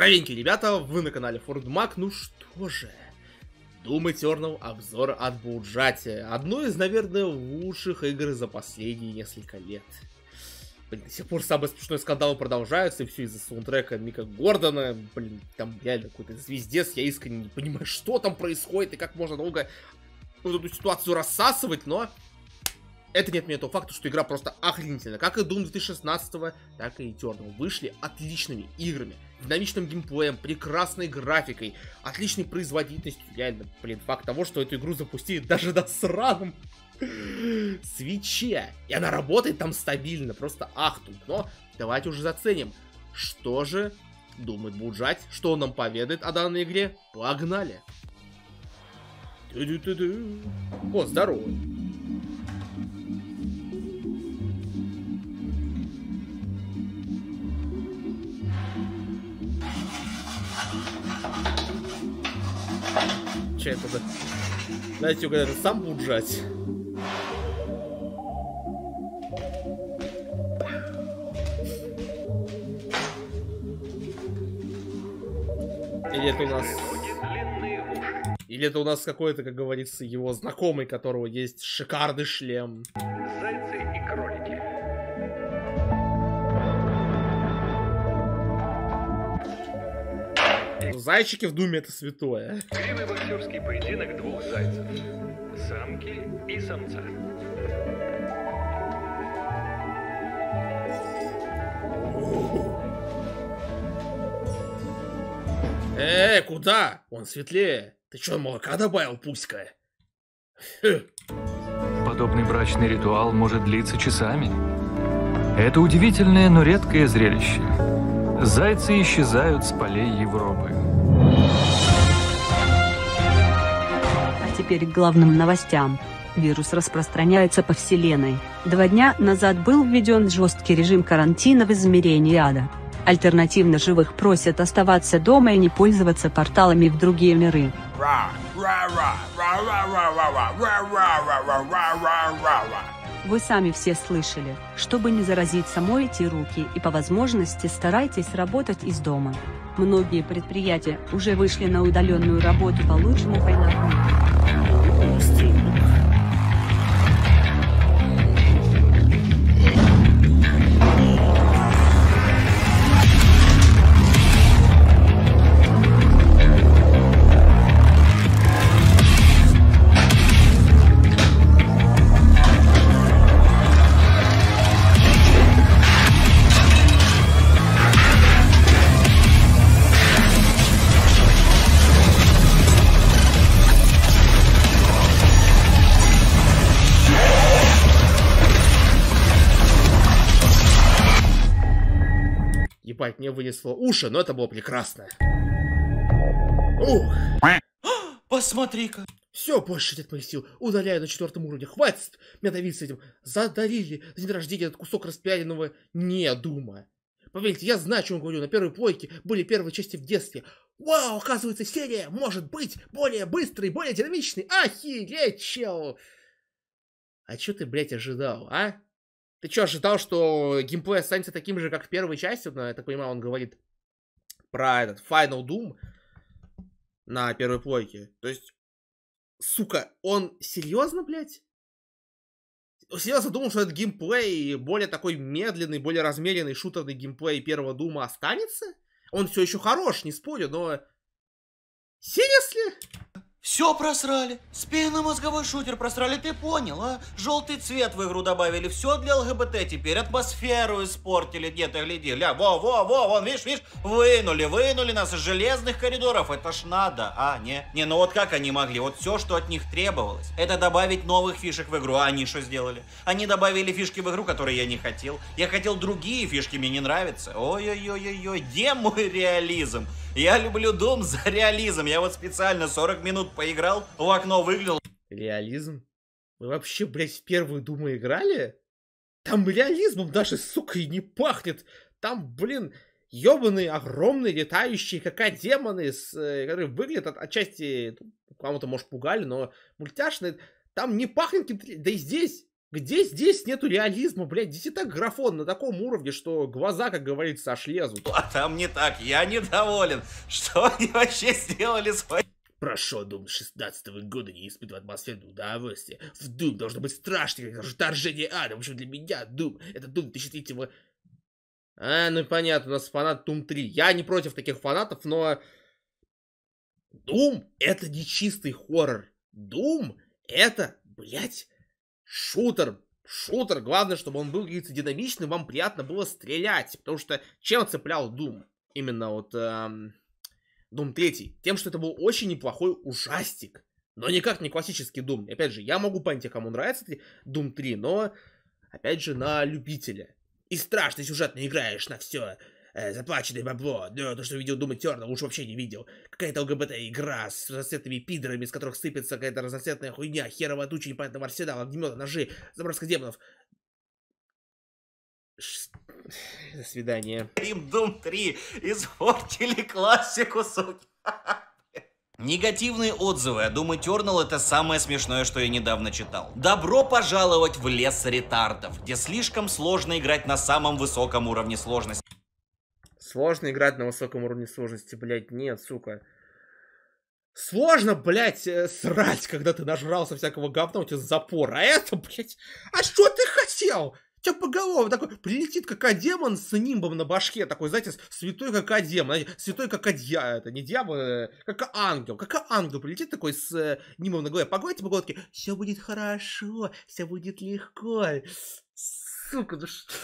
Здоровенькие ребята, вы на канале Фордмак, ну что же... Doom Eternal обзор от Буджати. Одно из, наверное, лучших игр за последние несколько лет. Блин, до сих пор самые смешные скандалы продолжаются, и все из-за саундтрека Мика Гордона. Блин, там реально какой-то звездец, я искренне не понимаю, что там происходит и как можно долго эту ситуацию рассасывать, но это не отменяет того факта, что игра просто охренительная. Как и Doom 2016, так и Eternal вышли отличными играми. Динамичным геймплеем, прекрасной графикой, отличной производительностью. Реально, блин, факт того, что эту игру запустили даже на сраном свече. И она работает там стабильно, просто ахтунг. Но давайте уже заценим, что же думает Буджать, что он нам поведает о данной игре. Погнали! О, здорово! Че это? Знаете, угадать, это сам Буджать. Или это у нас... Или это у нас какой-то, как говорится, его знакомый, которого есть шикарный шлем. Зайчики в Думе это святое. Игривый боксерский поединок двух зайцев. Самки и самца. Эй, куда? Он светлее. Ты что, молока добавил, пуська? Подобный брачный ритуал может длиться часами. Это удивительное, но редкое зрелище. Зайцы исчезают с полей Европы. Теперь к главным новостям. Вирус распространяется по вселенной. Два дня назад был введен жесткий режим карантина в измерении ада. Альтернативно живых просят оставаться дома и не пользоваться порталами в другие миры. Вы сами все слышали. Чтобы не заразиться, мойте руки и по возможности старайтесь работать из дома. Многие предприятия уже вышли на удаленную работу по лучшему файловому. Ебать, мне вынесло уши, но это было прекрасно. Ух. Посмотри-ка. Все, больше нет моих сил. Удаляю на четвертом уровне. Хватит меня давить с этим. Задарили за день рождения этот кусок распиаренного не дума. Поверьте, я знаю, о чем говорю. На первой плойке были первые части в детстве. Вау, оказывается, серия может быть более быстрой, более динамичной. Охереть, чел. А что ты, блядь, ожидал, а? Ты что, ожидал, что геймплей останется таким же, как в первой части? Но, я так понимаю, он говорит про этот Final Doom на первой плойке. То есть, сука, он серьезно, блядь? Серьезно думал, что этот геймплей более такой медленный, более размеренный шутерный геймплей первого Дума останется? Он все еще хорош, не спорю, но... Серьезно? Все просрали. Спинномозговой шутер просрали, ты понял, а? Желтый цвет в игру добавили, все для ЛГБТ теперь, атмосферу испортили, где-то гляди, ля, во, во, во, вон, видишь, видишь, вынули, вынули нас из железных коридоров, это ж надо, а, не? Не, ну вот как они могли, вот все, что от них требовалось, это добавить новых фишек в игру, а они что сделали? Они добавили фишки в игру, которые я не хотел, я хотел другие фишки, мне не нравятся, ой-ой-ой-ой, где мой реализм? Я люблю дом за реализм. Я вот специально 40 минут поиграл, в окно выглянул. Реализм? Вы вообще, блядь, в первую Думу играли? Там реализмом даже, сука, и не пахнет. Там, блин, ебаные, огромные, летающие, как демоны, с, э, которые выглядят от, отчасти, ну, кому-то, может, пугали, но мультяшные. Там не пахнет, да и здесь. Где здесь нету реализма, блядь? Здесь и так графон на таком уровне, что глаза, как говорится, аж лезут. А там не так, я недоволен. Что они вообще сделали с Прошу Doom 16 года не испытывать атмосферу удовольствия. В Doom должно быть страшно, как вторжение ада. В общем, для меня Doom — это Doom 2003 -го... А, ну понятно, у нас фанат Doom 3. Я не против таких фанатов, но... Doom — это не чистый хоррор. Doom — это, блядь, шутер. Шутер. Главное, чтобы он был, говорится, динамичным, вам приятно было стрелять. Потому что чем цеплял Doom? Именно вот... Эм... Doom 3, тем, что это был очень неплохой ужастик. Но никак не классический Doom. Опять же, я могу понять, кому нравится Doom 3, но, опять же, на любителя. И страшный сюжет играешь на все. Э, заплаченное бабло. Да, то, что видел Doom Eternal, лучше вообще не видел. Какая-то ЛГБТ-игра с разноцветными пидорами, из которых сыпется какая-то разноцветная хуйня, херово туча непонятного арсенала, огнемета, ножи, заброска демонов. До свидания. Рим Doom 3 испортили классику, суки. Негативные отзывы о Doom Eternal это самое смешное, что я недавно читал. Добро пожаловать в лес ретардов, где слишком сложно играть на самом высоком уровне сложности. Сложно играть на высоком уровне сложности, блять, нет, сука. Сложно, блядь, э, срать, когда ты нажрался всякого говна, у тебя запор. А это, блядь, а что ты хотел? Тебя по голове такой прилетит как демон с нимбом на башке, такой, знаете, святой как демон, святой как дья, это не дьявол, э, как ангел, как ангел прилетит такой с э, нимбом на голове, погладите по головке, все будет хорошо, все будет легко. Сука, ну что...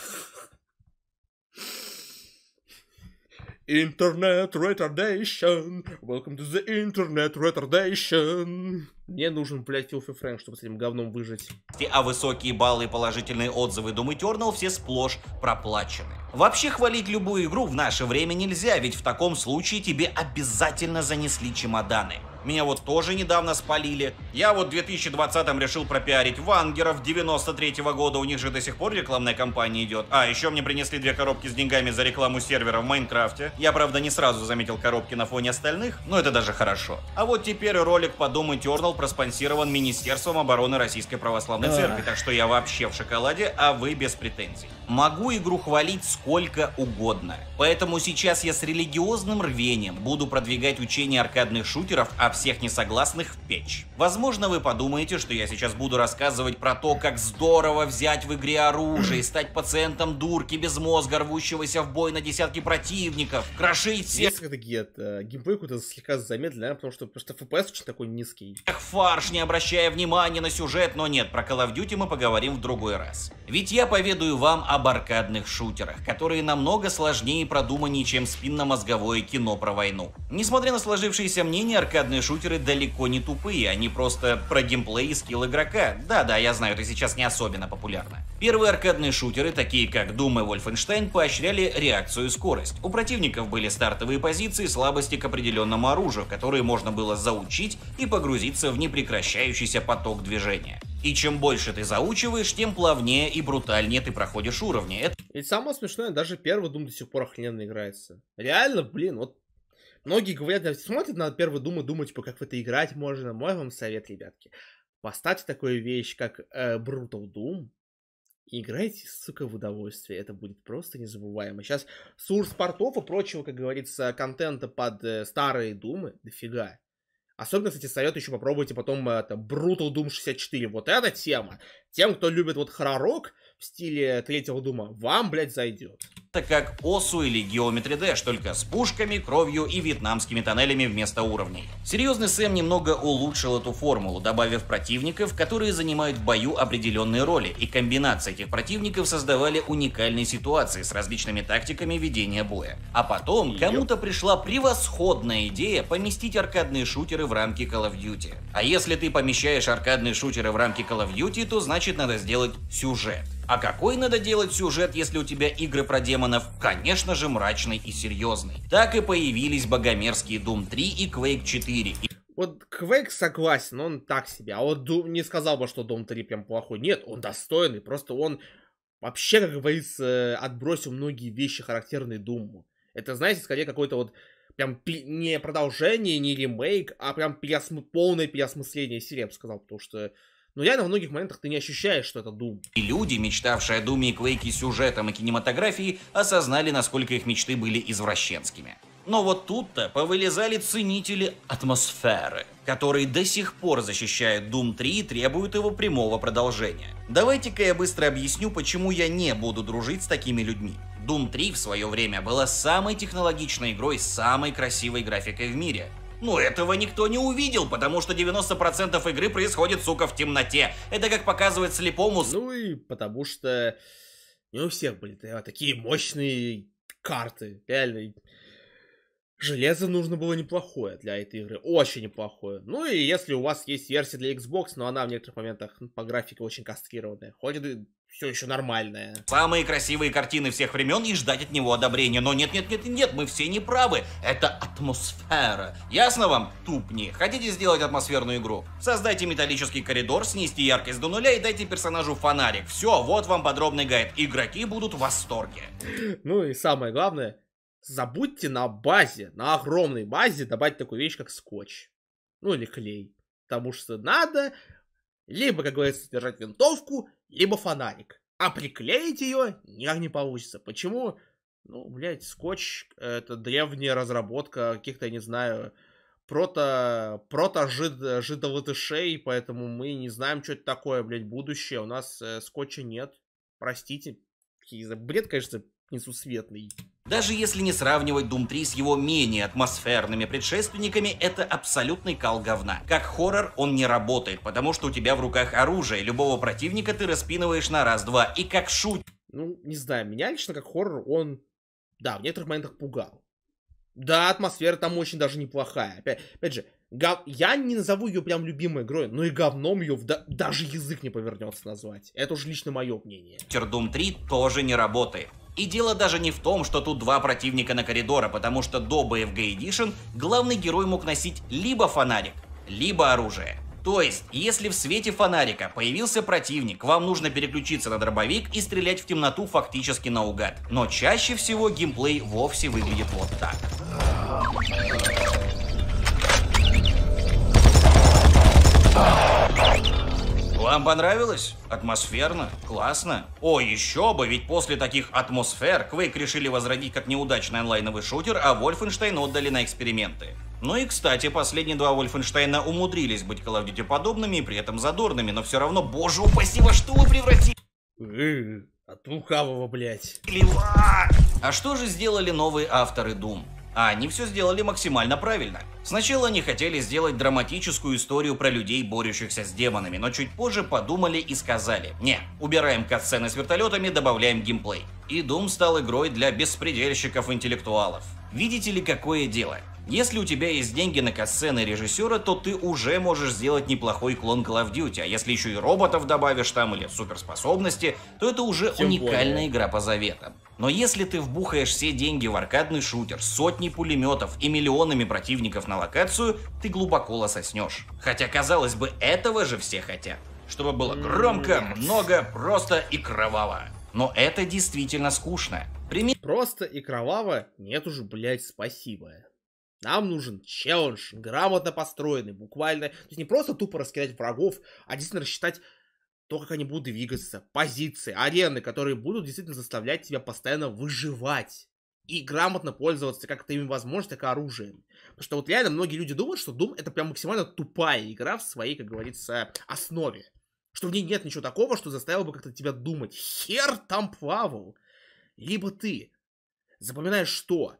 Internet retardation. Welcome to the internet retardation. Мне нужен, блядь, Филфи Фрэнк, чтобы с этим говном выжить. А высокие баллы и положительные отзывы Doom Eternal все сплошь проплачены. Вообще хвалить любую игру в наше время нельзя, ведь в таком случае тебе обязательно занесли чемоданы. Меня вот тоже недавно спалили. Я вот в 2020-м решил пропиарить Вангеров 93-го года, у них же до сих пор рекламная кампания идет. А, еще мне принесли две коробки с деньгами за рекламу сервера в Майнкрафте. Я, правда, не сразу заметил коробки на фоне остальных, но это даже хорошо. А вот теперь ролик по Doom Eternal проспонсирован Министерством обороны Российской Православной Церкви, так что я вообще в шоколаде, а вы без претензий. Могу игру хвалить сколько угодно, поэтому сейчас я с религиозным рвением буду продвигать учение аркадных шутеров, а всех несогласных в печь. Возможно, вы подумаете, что я сейчас буду рассказывать про то, как здорово взять в игре оружие, стать пациентом дурки без мозга, рвущегося в бой на десятки противников, крошить всех... Есть такие, это, геймплей какой-то слегка замедлен, наверное, потому что просто FPS очень такой низкий. Фарш, не обращая внимания на сюжет, но нет, про Call of Duty мы поговорим в другой раз. Ведь я поведаю вам об аркадных шутерах, которые намного сложнее и продуманнее, чем спинномозговое кино про войну. Несмотря на сложившееся мнение, аркадные шутеры далеко не тупые, они просто про геймплей и скилл игрока. Да-да, я знаю, это сейчас не особенно популярно. Первые аркадные шутеры, такие как Doom и Wolfenstein, поощряли реакцию и скорость. У противников были стартовые позиции, слабости к определенному оружию, которые можно было заучить и погрузиться в непрекращающийся поток движения. И чем больше ты заучиваешь, тем плавнее и брутальнее ты проходишь уровни. Это... И самое смешное, даже первый Doom до сих пор охрененно играется. Реально, блин, вот многие говорят, смотрят на первый Doom и думают, типа, как в это играть можно. Мой вам совет, ребятки. Поставьте такую вещь, как э, Brutal Doom, играйте, сука, в удовольствие. Это будет просто незабываемо. Сейчас сурс портов и прочего, как говорится, контента под э, старые думы дофига. Особенно, кстати, советую еще попробуйте потом это Brutal Doom 64. Вот эта тема. Тем, кто любит вот хорророк в стиле третьего дума, вам, блядь, зайдет как ОСУ или Geometry Dash, только с пушками, кровью и вьетнамскими тоннелями вместо уровней. Серьезный Сэм немного улучшил эту формулу, добавив противников, которые занимают в бою определенные роли, и комбинации этих противников создавали уникальные ситуации с различными тактиками ведения боя. А потом кому-то пришла превосходная идея поместить аркадные шутеры в рамки Call of Duty. А если ты помещаешь аркадные шутеры в рамки Call of Duty, то значит надо сделать сюжет. А какой надо делать сюжет, если у тебя игры про демонов? Конечно же мрачный и серьезный. Так и появились богомерзкие Doom 3 и Quake 4. Вот Quake согласен, он так себе. А вот Doom, не сказал бы, что Doom 3 прям плохой. Нет, он достойный. Просто он вообще, как говорится, отбросил многие вещи, характерные Doom. Это, знаете, скорее какой-то вот прям не продолжение, не ремейк, а прям переосмы... полное переосмысление серии, я бы сказал, потому что Но реально в многих моментах ты не ощущаешь, что это Doom. И люди, мечтавшие о Думе и Квейке сюжетом и кинематографией, осознали, насколько их мечты были извращенскими. Но вот тут-то повылезали ценители атмосферы, которые до сих пор защищают Doom 3 и требуют его прямого продолжения. Давайте-ка я быстро объясню, почему я не буду дружить с такими людьми. Doom 3 в свое время была самой технологичной игрой с самой красивой графикой в мире. Но этого никто не увидел, потому что 90% игры происходит, сука, в темноте. Это как показывает слепому... Ну и потому что не у всех были такие мощные карты. Реально, Железо нужно было неплохое для этой игры, очень неплохое. Ну и если у вас есть версия для Xbox, но она в некоторых моментах по графике очень кастрированная, ходит и все еще нормальная. Самые красивые картины всех времен и ждать от него одобрения. Но нет, нет, нет, нет, мы все не правы. Это атмосфера. Ясно вам, тупни? Хотите сделать атмосферную игру? Создайте металлический коридор, снизьте яркость до нуля и дайте персонажу фонарик. Все, вот вам подробный гайд. Игроки будут в восторге. Ну и самое главное, забудьте на базе, на огромной базе добавить такую вещь, как скотч. Ну или клей. Потому что надо либо, как говорится, держать винтовку, либо фонарик. А приклеить ее никак не получится. Почему? Ну, блядь, скотч — это древняя разработка каких-то, я не знаю, прото, прото жид, жидолатышей, поэтому мы не знаем, что это такое, блядь, будущее. У нас э, скотча нет. Простите. Бред, конечно, несусветный. Даже если не сравнивать Doom 3 с его менее атмосферными предшественниками, это абсолютный кал говна. Как хоррор он не работает, потому что у тебя в руках оружие, любого противника ты распинываешь на раз-два, и как шут... Ну, не знаю, меня лично как хоррор он, да, в некоторых моментах пугал. Да, атмосфера там очень даже неплохая. Опять, опять же, гов... я не назову ее прям любимой игрой, но и говном ее да... даже язык не повернется назвать. Это уже лично мое мнение. Doom 3 тоже не работает. И дело даже не в том, что тут два противника на коридора, потому что до BFG Edition главный герой мог носить либо фонарик, либо оружие. То есть, если в свете фонарика появился противник, вам нужно переключиться на дробовик и стрелять в темноту фактически наугад. Но чаще всего геймплей вовсе выглядит вот так. Вам понравилось? Атмосферно? Классно? О, еще бы, ведь после таких атмосфер Quake решили возродить как неудачный онлайновый шутер, а Wolfenstein отдали на эксперименты. Ну и, кстати, последние два Wolfenstein умудрились быть Call of Duty подобными и при этом задорными, но все равно, боже упаси, во что вы превратили? От лукавого, блядь. А что же сделали новые авторы Doom? А они все сделали максимально правильно. Сначала они хотели сделать драматическую историю про людей, борющихся с демонами, но чуть позже подумали и сказали, не, убираем катсцены с вертолетами, добавляем геймплей. И Doom стал игрой для беспредельщиков-интеллектуалов. Видите ли, какое дело? Если у тебя есть деньги на касцены режиссера, то ты уже можешь сделать неплохой клон Call of Duty, а если еще и роботов добавишь там или суперспособности, то это уже Тем уникальная более. игра по заветам. Но если ты вбухаешь все деньги в аркадный шутер, сотни пулеметов и миллионами противников на локацию, ты глубоко лососнешь. Хотя, казалось бы, этого же все хотят. Чтобы было громко, много, просто и кроваво. Но это действительно скучно. Пример... Просто и кроваво? Нет уже, блядь, спасибо. Нам нужен челлендж, грамотно построенный, буквально. То есть не просто тупо раскидать врагов, а действительно рассчитать то, как они будут двигаться, позиции, арены, которые будут действительно заставлять тебя постоянно выживать. И грамотно пользоваться как такими возможностями, так и оружием. Потому что вот реально многие люди думают, что Doom это прям максимально тупая игра в своей, как говорится, основе. Что в ней нет ничего такого, что заставило бы как-то тебя думать. Хер там плавал. Либо ты запоминаешь что?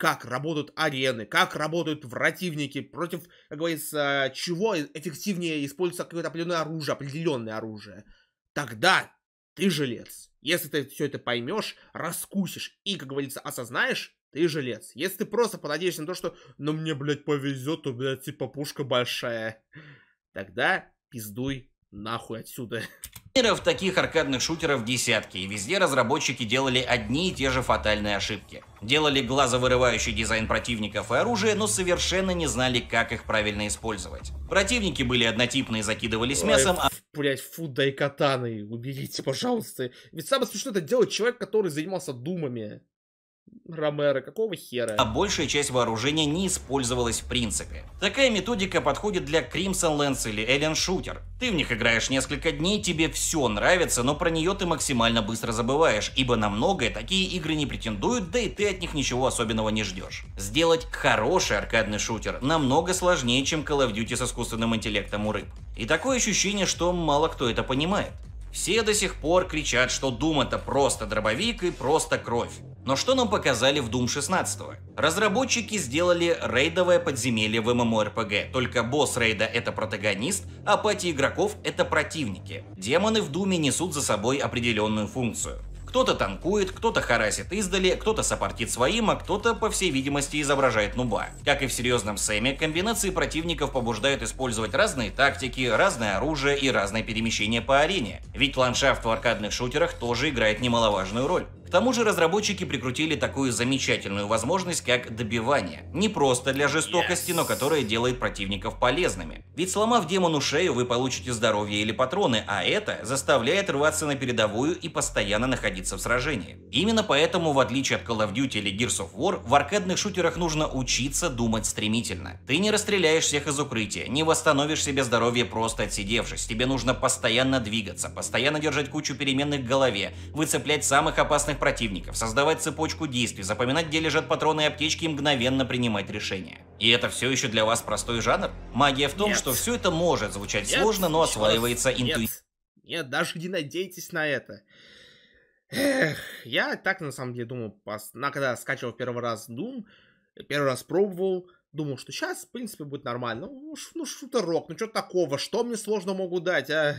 Как работают арены, как работают противники, против, как говорится, чего эффективнее используется какое-то определенное оружие, определенное оружие. Тогда ты жилец. Если ты все это поймешь, раскусишь и, как говорится, осознаешь, ты жилец. Если ты просто понадеешься на то, что ну мне, блядь, повезет, то, блядь, типа пушка большая, тогда пиздуй нахуй отсюда. Примеров таких аркадных шутеров десятки, и везде разработчики делали одни и те же фатальные ошибки. Делали глазовырывающий дизайн противников и оружия, но совершенно не знали, как их правильно использовать. Противники были однотипные, закидывались Ой, мясом, а... Блять, фу, дай катаны, уберите, пожалуйста. Ведь самое смешное это делать человек, который занимался думами. Ромеро, какого хера? а большая часть вооружения не использовалась в принципе. Такая методика подходит для Crimson Lance или Alien Shooter. Ты в них играешь несколько дней, тебе все нравится, но про нее ты максимально быстро забываешь, ибо на многое такие игры не претендуют, да и ты от них ничего особенного не ждешь. Сделать хороший аркадный шутер намного сложнее, чем Call of Duty с искусственным интеллектом у рыб. И такое ощущение, что мало кто это понимает. Все до сих пор кричат, что Doom это просто дробовик и просто кровь. Но что нам показали в Doom 16? Разработчики сделали рейдовое подземелье в MMORPG, только босс рейда это протагонист, а пати игроков это противники. Демоны в Думе несут за собой определенную функцию. Кто-то танкует, кто-то харасит издали, кто-то сопортит своим, а кто-то, по всей видимости, изображает нуба. Как и в серьезном Сэме, комбинации противников побуждают использовать разные тактики, разное оружие и разное перемещение по арене. Ведь ландшафт в аркадных шутерах тоже играет немаловажную роль. К тому же разработчики прикрутили такую замечательную возможность, как добивание. Не просто для жестокости, но которая делает противников полезными. Ведь сломав демону шею, вы получите здоровье или патроны, а это заставляет рваться на передовую и постоянно находиться в сражении. Именно поэтому, в отличие от Call of Duty или Gears of War, в аркадных шутерах нужно учиться думать стремительно. Ты не расстреляешь всех из укрытия, не восстановишь себе здоровье просто отсидевшись. Тебе нужно постоянно двигаться, постоянно держать кучу переменных в голове, выцеплять самых опасных противников, создавать цепочку действий, запоминать, где лежат патроны и аптечки и мгновенно принимать решения. И это все еще для вас простой жанр? Магия в том, Нет. что все это может звучать Нет, сложно, но осваивается интуитивно. Нет, даже не надейтесь на это. Эх, я так на самом деле думал, на, когда скачивал первый раз Doom, первый раз пробовал, думал, что сейчас, в принципе, будет нормально. Ну, ну шутерок, ну что такого, что мне сложно могут дать, а?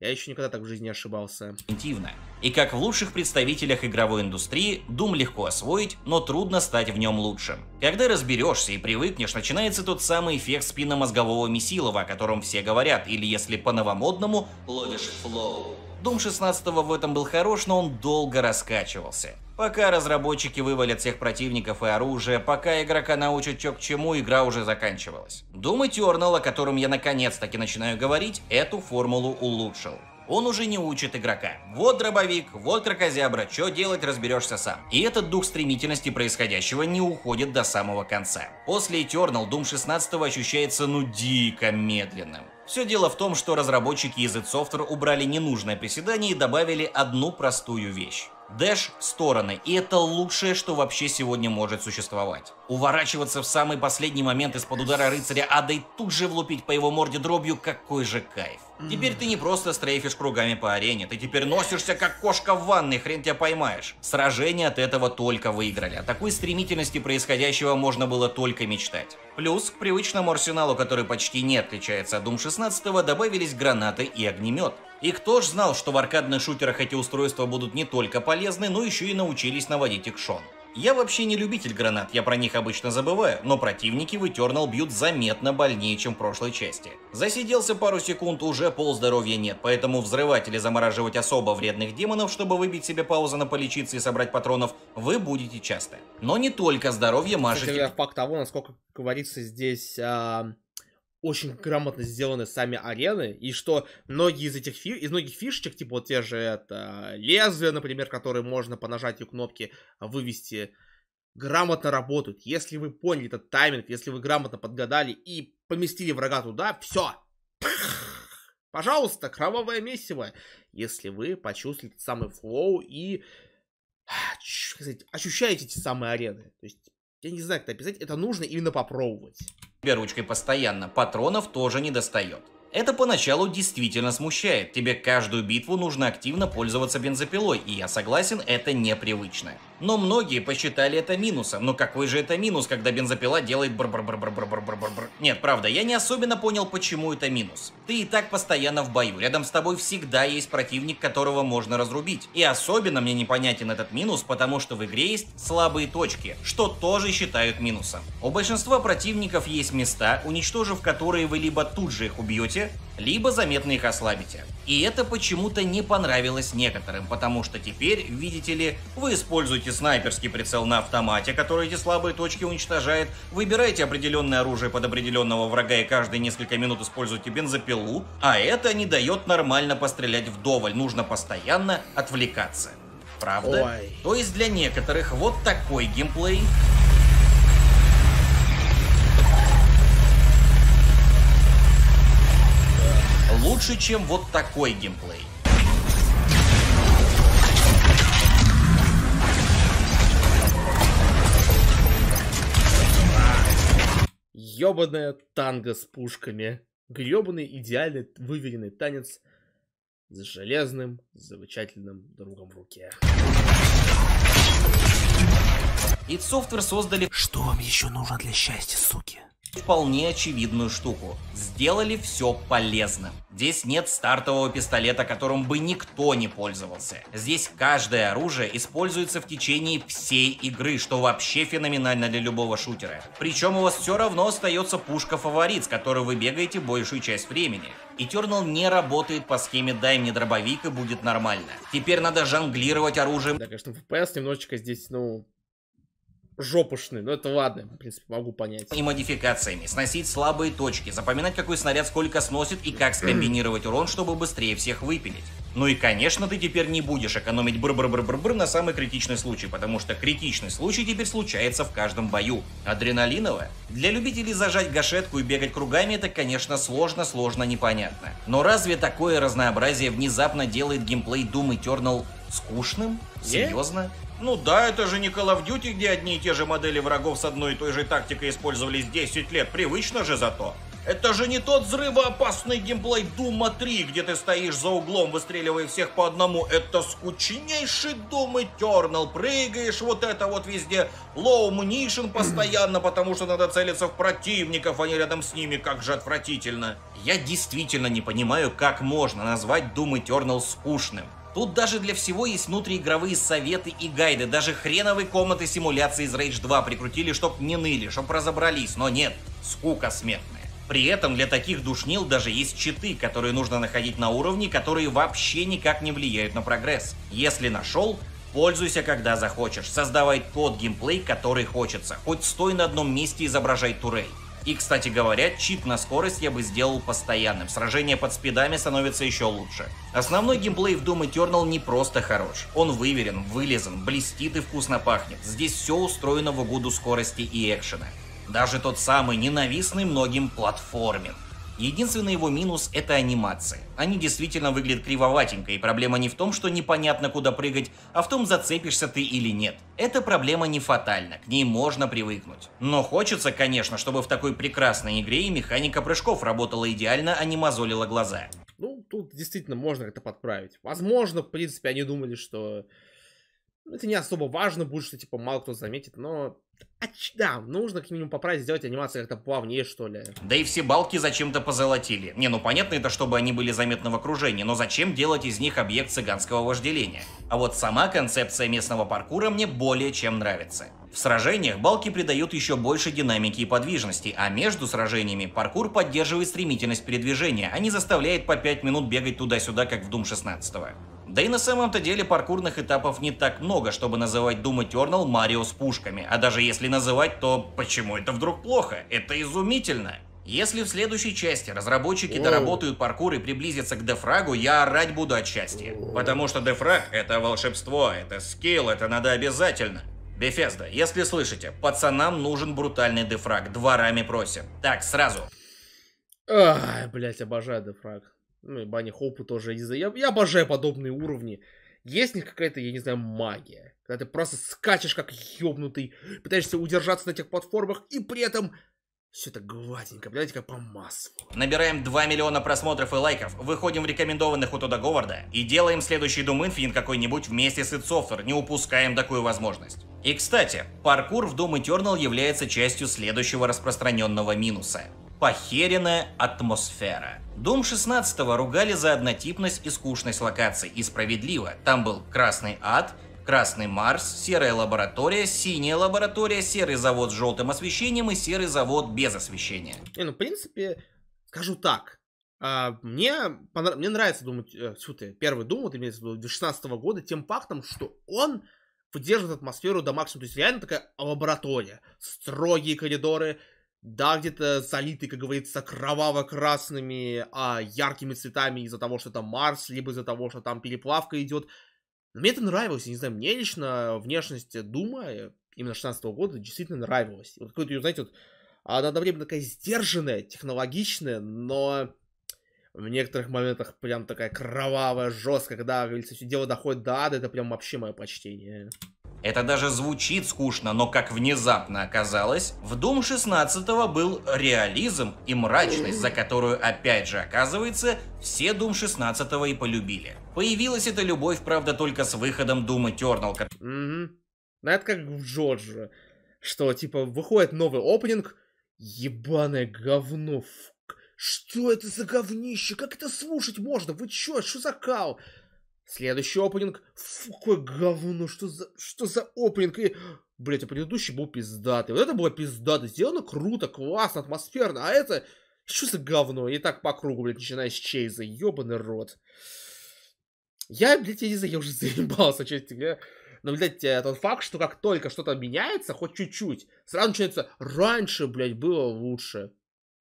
Я еще никогда так в жизни не ошибался. интуитивно. И как в лучших представителях игровой индустрии, Doom легко освоить, но трудно стать в нем лучшим. Когда разберешься и привыкнешь, начинается тот самый эффект спинномозгового месилова, о котором все говорят, или если по-новомодному, ловишь флоу. Doom 16 в этом был хорош, но он долго раскачивался. Пока разработчики вывалят всех противников и оружие, пока игрока научат чё к чему, игра уже заканчивалась. Doom Eternal, о котором я наконец-таки начинаю говорить, эту формулу улучшил. Он уже не учит игрока. Вот дробовик, вот крокозябра, что делать разберешься сам. И этот дух стремительности происходящего не уходит до самого конца. После Eternal Doom 16 ощущается ну дико медленным. Все дело в том, что разработчики из id Software убрали ненужное приседание и добавили одну простую вещь. Дэш стороны, и это лучшее, что вообще сегодня может существовать. Уворачиваться в самый последний момент из-под удара рыцаря ада и тут же влупить по его морде дробью, какой же кайф. Теперь ты не просто стрейфишь кругами по арене, ты теперь носишься как кошка в ванной, хрен тебя поймаешь. Сражения от этого только выиграли. О такой стремительности происходящего можно было только мечтать. Плюс к привычному арсеналу, который почти не отличается от Doom 16, добавились гранаты и огнемет. И кто ж знал, что в аркадных шутерах эти устройства будут не только полезны, но еще и научились наводить экшон. Я вообще не любитель гранат, я про них обычно забываю, но противники в Eternal бьют заметно больнее, чем в прошлой части. Засиделся пару секунд, уже пол здоровья нет, поэтому взрывать или замораживать особо вредных демонов, чтобы выбить себе паузу на полечиться и собрать патронов, вы будете часто. Но не только здоровье мажете Кстати, факт того, насколько говорится здесь а, очень грамотно сделаны сами арены, и что многие из этих фи... из многих фишечек, типа вот те же это лезвия, например, которые можно по нажатию кнопки вывести, грамотно работают. Если вы поняли этот тайминг, если вы грамотно подгадали и поместили врага туда, все. Пожалуйста, кровавое месиво. Если вы почувствовали этот самый флоу и как сказать, ощущаете эти самые арены. То есть, я не знаю, как это описать, это нужно именно попробовать. Тебя ручкой постоянно, патронов тоже не достает. Это поначалу действительно смущает. Тебе каждую битву нужно активно пользоваться бензопилой, и я согласен, это непривычно. Но многие посчитали это минусом. Но какой же это минус, когда бензопила делает бр бр бр бр бр бр бр бр бр Нет, правда, я не особенно понял, почему это минус. Ты и так постоянно в бою. Рядом с тобой всегда есть противник, которого можно разрубить. И особенно мне непонятен этот минус, потому что в игре есть слабые точки, что тоже считают минусом. У большинства противников есть места, уничтожив которые вы либо тут же их убьете, либо заметно их ослабите. И это почему-то не понравилось некоторым, потому что теперь, видите ли, вы используете снайперский прицел на автомате, который эти слабые точки уничтожает, выбираете определенное оружие под определенного врага и каждые несколько минут используете бензопилу, а это не дает нормально пострелять вдоволь, нужно постоянно отвлекаться. правда? Ой. То есть для некоторых вот такой геймплей лучше, чем вот такой геймплей. Ёбаная танго с пушками. Грёбаный идеальный выверенный танец с железным, замечательным другом в руке. id Software создали Что вам еще нужно для счастья, суки? Вполне очевидную штуку. Сделали все полезным. Здесь нет стартового пистолета, которым бы никто не пользовался. Здесь каждое оружие используется в течение всей игры, что вообще феноменально для любого шутера. Причем у вас все равно остается пушка-фаворит, с которой вы бегаете большую часть времени. Eternal не работает по схеме «дай мне дробовик и будет нормально». Теперь надо жонглировать оружием Да, конечно, FPS немножечко здесь, ну, жопушный, но это ладно, в принципе, могу понять. и модификациями, сносить слабые точки, запоминать какой снаряд сколько сносит и как скомбинировать урон, чтобы быстрее всех выпилить. Ну и конечно ты теперь не будешь экономить бр-бр-бр-бр-бр на самый критичный случай, потому что критичный случай теперь случается в каждом бою. Адреналиново? Для любителей зажать гашетку и бегать кругами это, конечно, сложно, сложно, непонятно. Но разве такое разнообразие внезапно делает геймплей Doom Eternal скучным? Серьезно? Ну да, это же не Call of Duty, где одни и те же модели врагов с одной и той же тактикой использовались 10 лет. Привычно же зато. Это же не тот взрывоопасный геймплей Дума 3, где ты стоишь за углом, выстреливая всех по одному. Это скучнейший Doom Eternal. Прыгаешь вот это вот везде. Low munition постоянно, потому что надо целиться в противников, а не рядом с ними. Как же отвратительно. Я действительно не понимаю, как можно назвать Doom Eternal скучным. Тут даже для всего есть внутриигровые советы и гайды. Даже хреновые комнаты симуляции из Rage 2 прикрутили, чтоб не ныли, чтоб разобрались. Но нет, скука смертная. При этом для таких душнил даже есть читы, которые нужно находить на уровне, которые вообще никак не влияют на прогресс. Если нашел, пользуйся когда захочешь. Создавай тот геймплей, который хочется. Хоть стой на одном месте изображай турель. И, кстати говоря, чит на скорость я бы сделал постоянным. Сражения под спидами становятся еще лучше. Основной геймплей в Doom Eternal не просто хорош. Он выверен, вылезан, блестит и вкусно пахнет. Здесь все устроено в угоду скорости и экшена. Даже тот самый ненавистный многим платформинг. Единственный его минус – это анимации. Они действительно выглядят кривоватенько, и проблема не в том, что непонятно куда прыгать, а в том, зацепишься ты или нет. Эта проблема не фатальна, к ней можно привыкнуть. Но хочется, конечно, чтобы в такой прекрасной игре и механика прыжков работала идеально, а не мозолила глаза. Ну, тут действительно можно это подправить. Возможно, в принципе, они думали, что это не особо важно будет, что, типа, мало кто заметит, но... А, да, нужно как минимум поправить, сделать анимацию как-то плавнее, что ли. Да и все балки зачем-то позолотили. Не, ну понятно это, чтобы они были заметны в окружении, но зачем делать из них объект цыганского вожделения? А вот сама концепция местного паркура мне более чем нравится. В сражениях балки придают еще больше динамики и подвижности, а между сражениями паркур поддерживает стремительность передвижения, а не заставляет по 5 минут бегать туда-сюда, как в Doom 16. Да и на самом-то деле паркурных этапов не так много, чтобы называть Doom Eternal Марио с пушками. А даже если называть, то почему это вдруг плохо? Это изумительно. Если в следующей части разработчики доработают паркур и приблизятся к дефрагу, я орать буду от счастья. Потому что дефраг — это волшебство, это скилл, это надо обязательно. Bethesda, если слышите, пацанам нужен брутальный дефраг, дворами просим. Так, сразу. Ай, блять, обожаю дефраг. Ну и Банни Хоупу тоже. Я, я, я обожаю подобные уровни. Есть них какая-то, я не знаю, магия. Когда ты просто скачешь как ёбнутый, пытаешься удержаться на этих платформах, и при этом все это гладенько, блядь, как по маслу. Набираем 2 миллиона просмотров и лайков, выходим в рекомендованных у Тодда Говарда и делаем следующий Doom Infinite какой-нибудь вместе с id Software, не упускаем такую возможность. И кстати, паркур в Doom Eternal является частью следующего распространенного минуса. Похеренная атмосфера. Doom 16 ругали за однотипность и скучность локаций, и справедливо. Там был Красный Ад, Красный Марс, серая лаборатория, синяя лаборатория, серый завод с желтым освещением и серый завод без освещения. Не, ну, в принципе, скажу так. а, мне, понрав- мне нравится думать, э, ты, первый Doom, вот имеется в виду 2016 года, тем фактом, что он выдерживает атмосферу до максимума. То есть реально такая лаборатория. Строгие коридоры, да, где-то залитые, как говорится, кроваво-красными, а яркими цветами из-за того, что там Марс, либо из-за того, что там переплавка идет. Мне это нравилось, я не знаю, мне лично внешность Дума именно 16 года действительно нравилась. Вот какой-то, знаете, вот, она одновременно такая сдержанная, технологичная, но в некоторых моментах прям такая кровавая, жесткая, когда, говорится, все дело доходит до ада, это прям вообще мое почтение. Это даже звучит скучно, но как внезапно оказалось, в Doom 16 был реализм и мрачность, за которую опять же оказывается, все Doom 16 и полюбили. Появилась эта любовь, правда, только с выходом Doom Eternal, Угу. Ну, это как в Джорджи, что, типа, выходит новый опенинг, ебаное говно, что это за говнище? Как это слушать можно? Вы чё? Что за кал? Следующий опенинг. Фу, какое говно. Что за, что за опенинг? И... Блять, а предыдущий был пиздатый. Вот это было пиздато. Сделано круто, классно, атмосферно. А это... Что за говно? И так по кругу, блядь, начиная с Чейза. Ёбаный рот. Я, блядь, я не знаю, я уже заебался, честно говоря. Но, блядь, э, тот факт, что как только что-то меняется, хоть чуть-чуть, сразу начинается, раньше, блядь, было лучше.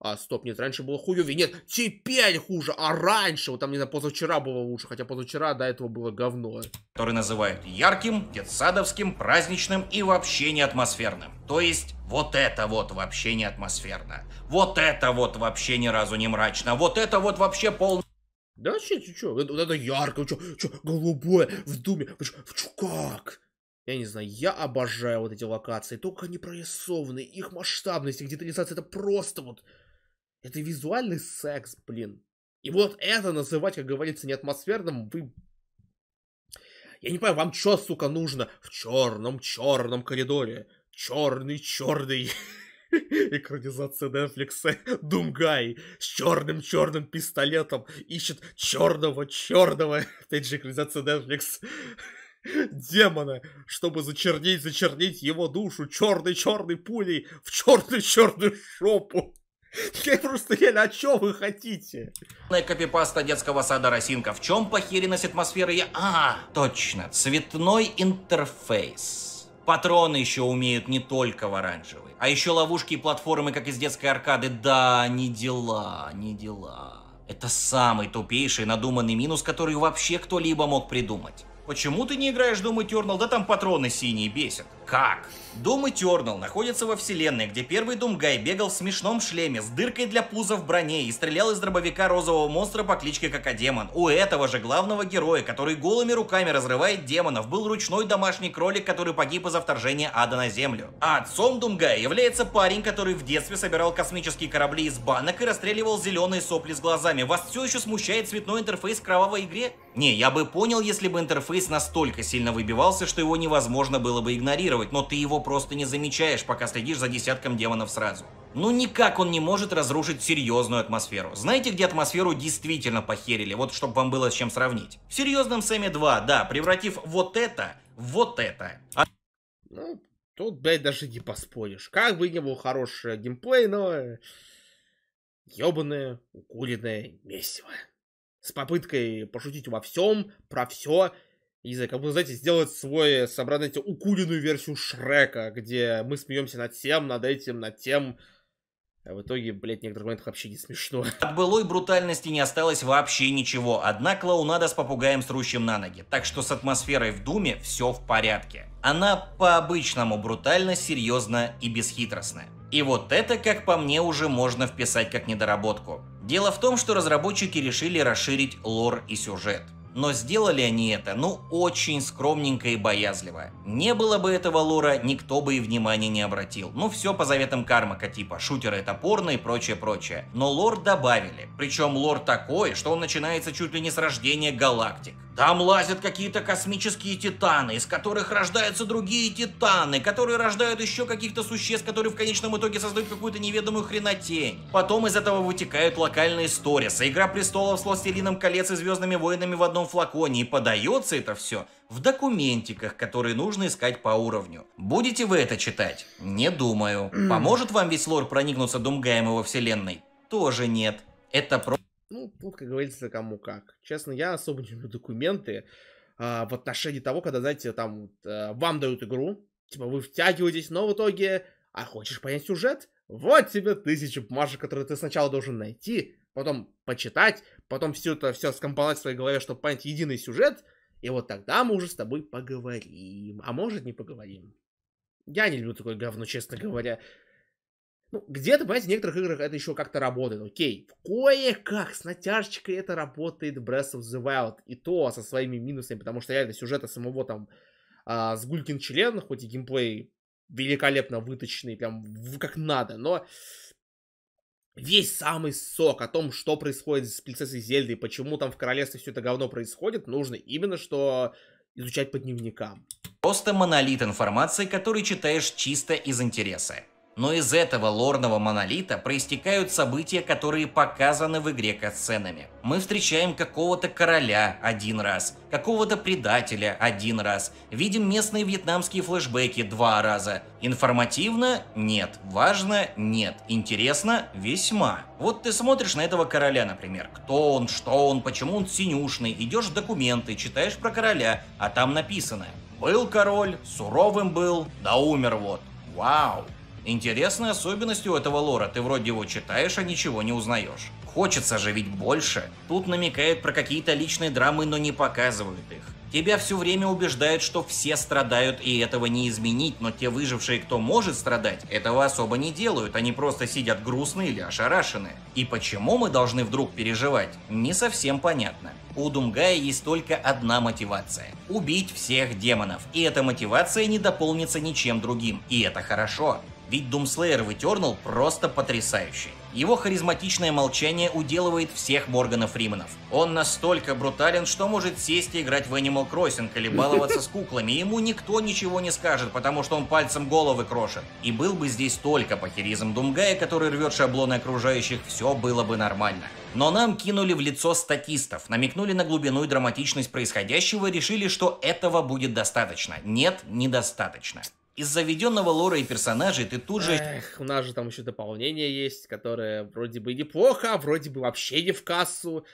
А, стоп, нет, раньше было хуёвее. Нет, теперь хуже, а раньше, вот там, не знаю, позавчера было лучше, хотя позавчера до этого было говно. Который называют ярким, детсадовским, праздничным и вообще не атмосферным. То есть, вот это вот вообще не атмосферно. Вот это вот вообще ни разу не мрачно. Вот это вот вообще пол... Да че, че, че, это, вот это ярко, че, че, голубое, в думе, че, как? Я не знаю, я обожаю вот эти локации, только они прорисованы, их масштабность, их детализация, это просто вот это визуальный секс, блин. И вот это называть, как говорится, не атмосферным, вы... Я не понимаю, вам что, сука, нужно в черном, черном коридоре? Черный, черный. Экранизация Netflix. Думгай с черным, черным пистолетом ищет черного, черного. Опять же, экранизация Netflix демона, чтобы зачернить, зачернить его душу черной, черной пулей в черную, черную шопу. Я просто реально, а что вы хотите? Копипаста детского сада Росинка. В чем похеренность атмосферы? Я... А, точно, цветной интерфейс. Патроны еще умеют не только в оранжевый, а еще ловушки и платформы, как из детской аркады. Да, не дела, не дела. Это самый тупейший надуманный минус, который вообще кто-либо мог придумать. Почему ты не играешь Doom Eternal? Да там патроны синие бесят. Как? Doom Eternal находится во вселенной, где первый Думгай бегал в смешном шлеме с дыркой для пуза в броне и стрелял из дробовика розового монстра по кличке Какадемон. У этого же главного героя, который голыми руками разрывает демонов, был ручной домашний кролик, который погиб из-за вторжения ада на землю. А отцом Думгая является парень, который в детстве собирал космические корабли из банок и расстреливал зеленые сопли с глазами. Вас все еще смущает цветной интерфейс в кровавой игре? Не, я бы понял, если бы интерфейс настолько сильно выбивался, что его невозможно было бы игнорировать, но ты его просто не замечаешь, пока следишь за десятком демонов сразу. Ну никак он не может разрушить серьезную атмосферу. Знаете, где атмосферу действительно похерили? Вот чтобы вам было с чем сравнить. В серьезном Сэме 2, да, превратив вот это в вот это. А... Ну, тут, блядь, даже не поспоришь. Как бы не был хороший геймплей, но... Ёбаное, укуренное месиво с попыткой пошутить во всем, про все. Не знаю, как бы, знаете, сделать свой, собрать, знаете, укуренную версию Шрека, где мы смеемся над тем, над этим, над тем. А в итоге, блядь, в некоторых моментах вообще не смешно. От былой брутальности не осталось вообще ничего. Одна клоунада с попугаем срущим на ноги. Так что с атмосферой в Думе все в порядке. Она по-обычному брутально, серьезно и бесхитростная. И вот это, как по мне, уже можно вписать как недоработку. Дело в том, что разработчики решили расширить лор и сюжет. Но сделали они это, ну, очень скромненько и боязливо. Не было бы этого лора, никто бы и внимания не обратил. Ну, все по заветам Кармака, типа шутеры это порно и прочее-прочее. Но лор добавили. Причем лор такой, что он начинается чуть ли не с рождения галактик. Там лазят какие-то космические титаны, из которых рождаются другие титаны, которые рождают еще каких-то существ, которые в конечном итоге создают какую-то неведомую хренотень. Потом из этого вытекают локальные сторисы, Игра Престолов с Властелином колец и Звездными войнами в одном флаконе, и подается это все в документиках, которые нужно искать по уровню. Будете вы это читать? Не думаю. Поможет вам весь лор проникнуться Думгаем его вселенной? Тоже нет. Это просто ну, тут, как говорится, кому как. Честно, я особо не люблю документы а, в отношении того, когда, знаете, там вот, а, вам дают игру, типа вы втягиваетесь, но в итоге, а хочешь понять сюжет? Вот тебе тысяча бумажек, которые ты сначала должен найти, потом почитать, потом все это все скомпоновать в своей голове, чтобы понять единый сюжет, И вот тогда мы уже с тобой поговорим. А может, не поговорим. Я не люблю такое говно, честно говоря. Ну, где-то, понимаете, в некоторых играх это еще как-то работает. Окей, кое-как с натяжечкой это работает в Breath of the Wild. И то со своими минусами, потому что реально сюжета самого там а, с Гулькин член, хоть и геймплей великолепно выточенный, прям в- как надо, но весь самый сок о том, что происходит с принцессой Зельдой, почему там в королевстве все это говно происходит, нужно именно что изучать по дневникам. Просто монолит информации, который читаешь чисто из интереса. Но из этого лорного монолита проистекают события, которые показаны в игре катсценами. Мы встречаем какого-то короля один раз, какого-то предателя один раз, видим местные вьетнамские флешбеки два раза. Информативно? Нет. Важно? Нет. Интересно? Весьма. Вот ты смотришь на этого короля, например. Кто он, что он, почему он синюшный, идешь в документы, читаешь про короля, а там написано «Был король, суровым был, да умер вот». Вау! Интересная особенность у этого лора, ты вроде его читаешь, а ничего не узнаешь. Хочется же ведь больше. Тут намекают про какие-то личные драмы, но не показывают их. Тебя все время убеждают, что все страдают и этого не изменить, но те выжившие, кто может страдать, этого особо не делают, они просто сидят грустные или ошарашенные. И почему мы должны вдруг переживать, не совсем понятно. У Думгая есть только одна мотивация – убить всех демонов, и эта мотивация не дополнится ничем другим, и это хорошо. Ведь Думслеер в Eternal просто потрясающий. Его харизматичное молчание уделывает всех Морганов Фриманов. Он настолько брутален, что может сесть и играть в Animal Crossing или баловаться с куклами. Ему никто ничего не скажет, потому что он пальцем головы крошит. И был бы здесь только похеризм Думгая, который рвет шаблоны окружающих, все было бы нормально. Но нам кинули в лицо статистов, намекнули на глубину и драматичность происходящего и решили, что этого будет достаточно. Нет, недостаточно. Из заведенного лора и персонажей ты тут же Эх, у нас же там еще дополнение есть, которое вроде бы неплохо, а вроде бы вообще не в кассу.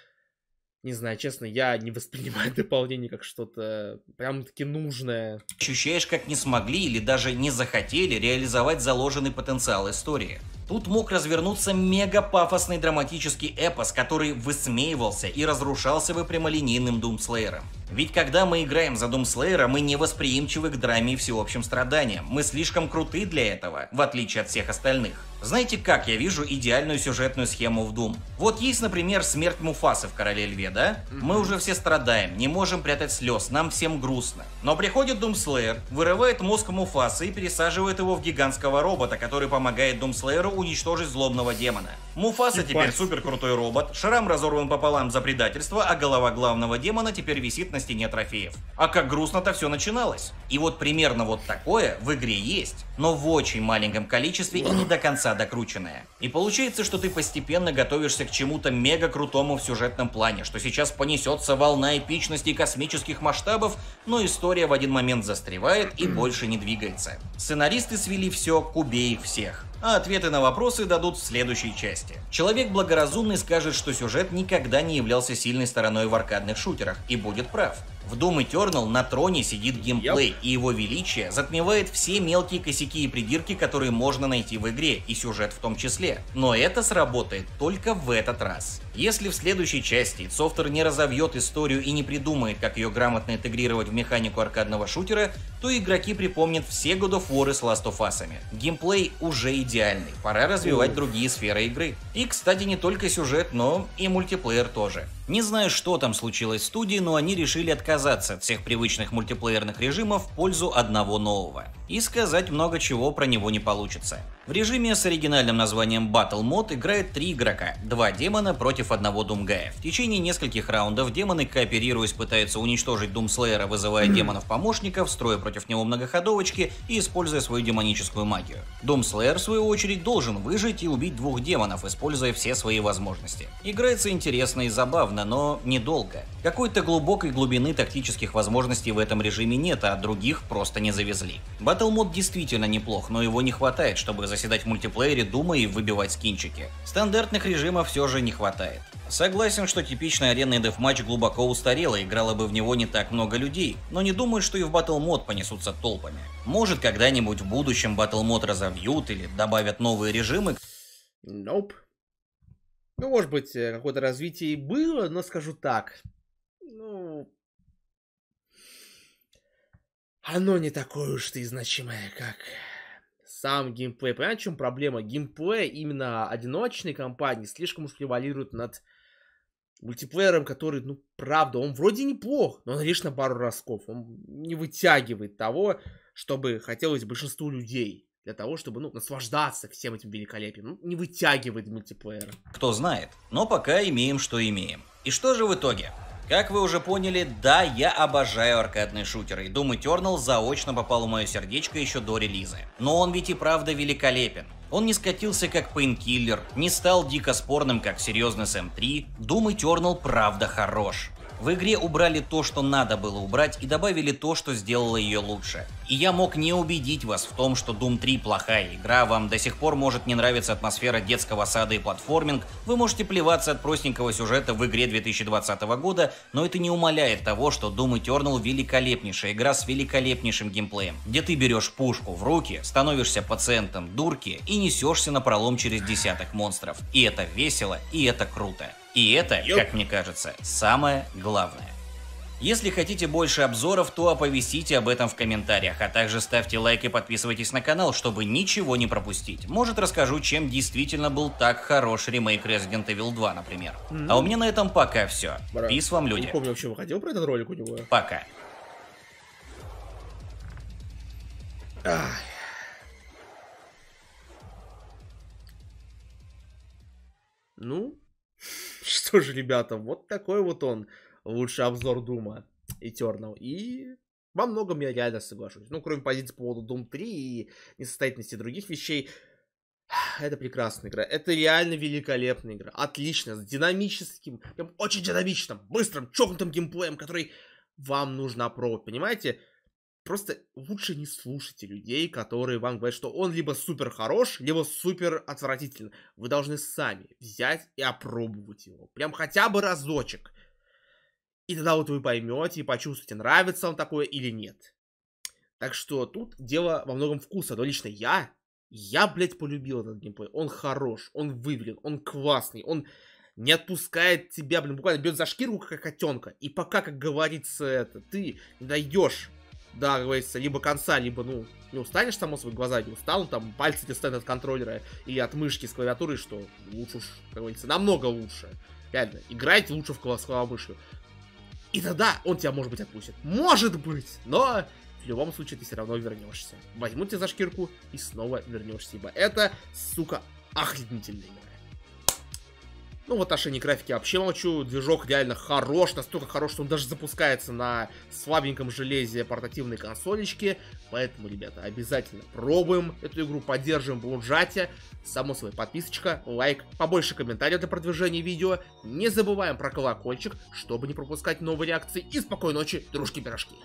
Не знаю, честно, я не воспринимаю дополнение как что-то прям-таки нужное. ощущаешь, как не смогли или даже не захотели реализовать заложенный потенциал истории. Тут мог развернуться мега пафосный драматический эпос, который высмеивался и разрушался бы прямолинейным Думслеером. Ведь когда мы играем за Думслеера, мы не восприимчивы к драме и всеобщим страданиям. Мы слишком круты для этого, в отличие от всех остальных. Знаете, как я вижу идеальную сюжетную схему в Doom? Вот есть, например, смерть Муфасы в Короле Льве, да? Мы уже все страдаем, не можем прятать слез, нам всем грустно. Но приходит Думслеер, вырывает мозг Муфасы и пересаживает его в гигантского робота, который помогает Думслееру уничтожить злобного демона. Муфаса теперь супер крутой робот, шрам разорван пополам за предательство, а голова главного демона теперь висит на стене трофеев. А как грустно-то все начиналось. И вот примерно вот такое в игре есть, но в очень маленьком количестве и не до конца докрученное. И получается, что ты постепенно готовишься к чему-то мега крутому в сюжетном плане, что сейчас понесется волна эпичности и космических масштабов, но история в один момент застревает и больше не двигается. Сценаристы свели все к убей их всех а ответы на вопросы дадут в следующей части. Человек благоразумный скажет, что сюжет никогда не являлся сильной стороной в аркадных шутерах, и будет прав. В Doom Eternal на троне сидит геймплей, и его величие затмевает все мелкие косяки и придирки, которые можно найти в игре, и сюжет в том числе. Но это сработает только в этот раз. Если в следующей части софтер не разовьет историю и не придумает, как ее грамотно интегрировать в механику аркадного шутера, то игроки припомнят все God of War с Last of Us. Геймплей уже идеальный, пора развивать другие сферы игры. И, кстати, не только сюжет, но и мультиплеер тоже. Не знаю, что там случилось в студии, но они решили отказаться от всех привычных мультиплеерных режимов в пользу одного нового. И сказать много чего про него не получится. В режиме с оригинальным названием Battle Mode играет три игрока, два демона против одного Думгая. В течение нескольких раундов демоны, кооперируясь, пытаются уничтожить Думслеера, вызывая демонов-помощников, строя против него многоходовочки и используя свою демоническую магию. Думслеер, в свою очередь, должен выжить и убить двух демонов, используя все свои возможности. Играется интересно и забавно, но недолго. Какой-то глубокой глубины тактических возможностей в этом режиме нет, а других просто не завезли. Battle Mode действительно неплох, но его не хватает, чтобы заседать в мультиплеере, думая и выбивать скинчики. Стандартных режимов все же не хватает. Согласен, что типичный аренный дефматч глубоко устарел и играло бы в него не так много людей, но не думаю, что и в Battle Mode понесутся толпами. Может, когда-нибудь в будущем Battle Mode разовьют или добавят новые режимы, Nope. Ну, может быть, э, какое-то развитие и было, но скажу так. Ну, оно не такое уж и значимое, как сам геймплей. Понимаете, в чем проблема? Геймплей именно одиночной компании слишком уж превалирует над мультиплеером, который, ну, правда, он вроде неплох, но он лишь на пару разков. Он не вытягивает того, чтобы хотелось большинству людей. Для того, чтобы, ну, наслаждаться всем этим великолепием. Ну, не вытягивает мультиплеера. Кто знает. Но пока имеем, что имеем. И что же в итоге? Как вы уже поняли, да, я обожаю аркадные шутеры, и Doom Eternal заочно попал в мое сердечко еще до релиза. Но он ведь и правда великолепен. Он не скатился как Painkiller, не стал дико спорным как серьезный Сэм 3, Doom Eternal правда хорош. В игре убрали то, что надо было убрать, и добавили то, что сделало ее лучше. И я мог не убедить вас в том, что Doom 3 плохая игра, вам до сих пор может не нравиться атмосфера детского сада и платформинг, вы можете плеваться от простенького сюжета в игре 2020 года, но это не умаляет того, что Doom Eternal великолепнейшая игра с великолепнейшим геймплеем, где ты берешь пушку в руки, становишься пациентом дурки и несешься на пролом через десяток монстров. И это весело, и это круто. И это, как мне кажется, самое главное. Если хотите больше обзоров, то оповестите об этом в комментариях, а также ставьте лайк и подписывайтесь на канал, чтобы ничего не пропустить. Может расскажу, чем действительно был так хорош ремейк Resident Evil 2, например. А у меня на этом пока все. Бра, Пис вам, Не люди. помню, вообще выходил про этот ролик у него. Пока. Ах. Ну, что же, ребята, вот такой вот он, лучший обзор Дума Eternal. И во многом я реально соглашусь. Ну, кроме позиции по поводу Doom 3 и несостоятельности других вещей, это прекрасная игра. Это реально великолепная игра. Отлично, с динамическим, прям очень динамичным, быстрым, чокнутым геймплеем, который вам нужно опробовать, понимаете? Просто лучше не слушайте людей, которые вам говорят, что он либо супер хорош, либо супер отвратительный. Вы должны сами взять и опробовать его. Прям хотя бы разочек. И тогда вот вы поймете и почувствуете, нравится вам такое или нет. Так что тут дело во многом вкуса. Но лично я, я, блядь, полюбил этот геймплей. Он хорош, он выверен, он классный, он не отпускает тебя, блин, буквально бьет за шкирку, как котенка. И пока, как говорится, это, ты дойдешь да, говорится, либо конца, либо, ну, не устанешь, само свои глаза не устанут, там, пальцы тебе стоят от контроллера или от мышки с клавиатуры, что лучше уж, как говорится, намного лучше. Реально, играйте лучше в класс мышью. И тогда он тебя, может быть, отпустит. Может быть, но в любом случае ты все равно вернешься. Возьмут тебя за шкирку и снова вернешься, ибо это, сука, охренительная игра. Ну, в отношении графики вообще молчу. Движок реально хорош, настолько хорош, что он даже запускается на слабеньком железе портативной консолечки. Поэтому, ребята, обязательно пробуем эту игру, поддерживаем блуджате. Само собой, подписочка, лайк, побольше комментариев для продвижения видео. Не забываем про колокольчик, чтобы не пропускать новые реакции. И спокойной ночи, дружки-пирожки.